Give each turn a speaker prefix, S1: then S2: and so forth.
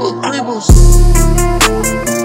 S1: Dribble, dribbles.